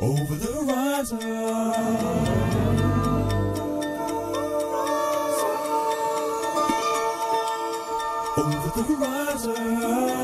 Over the horizon. Over the horizon.